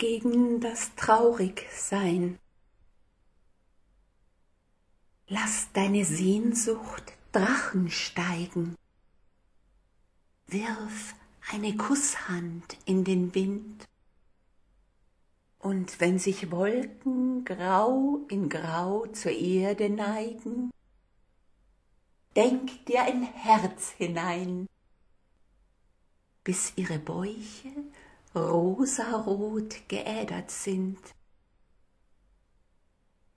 gegen das Traurigsein. Lass deine Sehnsucht Drachen steigen. Wirf eine Kusshand in den Wind. Und wenn sich Wolken grau in grau zur Erde neigen, denk dir ein Herz hinein, bis ihre Bäuche rosarot geädert sind